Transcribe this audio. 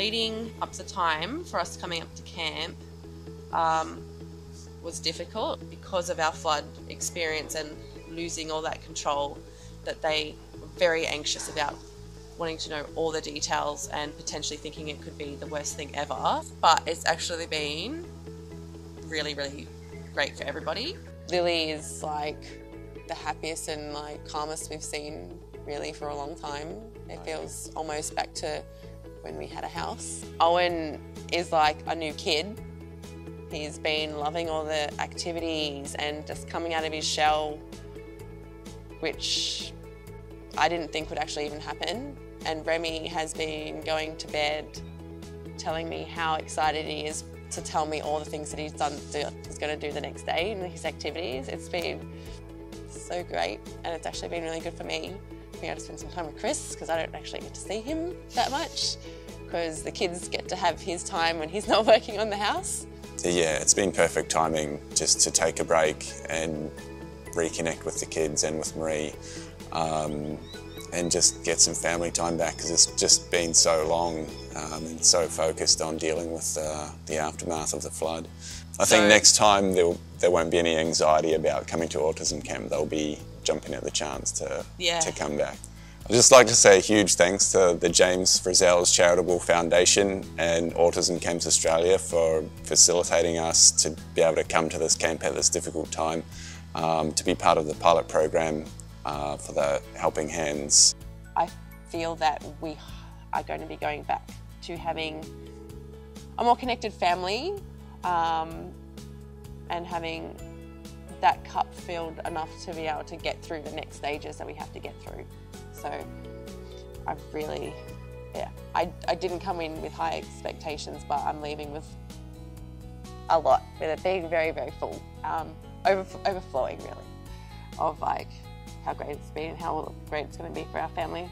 leading up to time for us coming up to camp um, was difficult because of our flood experience and losing all that control. That they were very anxious about wanting to know all the details and potentially thinking it could be the worst thing ever. But it's actually been really, really great for everybody. Lily is like the happiest and like calmest we've seen really for a long time. It feels almost back to when we had a house. Owen is like a new kid. He's been loving all the activities and just coming out of his shell, which I didn't think would actually even happen. And Remy has been going to bed telling me how excited he is to tell me all the things that he's done, he's going to do the next day and his activities. It's been so great and it's actually been really good for me being able to spend some time with Chris because I don't actually get to see him that much because the kids get to have his time when he's not working on the house. Yeah, it's been perfect timing just to take a break and reconnect with the kids and with Maree um, and just get some family time back because it's just been so long um, and so focused on dealing with uh, the aftermath of the flood. I so, think next time there, there won't be any anxiety about coming to autism camp. They'll be jumping at the chance to, yeah. to come back. I'd just like to say a huge thanks to the James Frizelle's Charitable Foundation and Autism Camps Australia for facilitating us to be able to come to this camp at this difficult time, um, to be part of the pilot program uh, for the Helping Hands. I feel that we are going to be going back to having a more connected family um, and having that cup filled enough to be able to get through the next stages that we have to get through. So I've really, yeah, I, I didn't come in with high expectations, but I'm leaving with a lot, with it being very, very full, um, over, overflowing really, of like how great it's been, and how great it's going to be for our family.